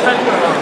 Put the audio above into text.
最初か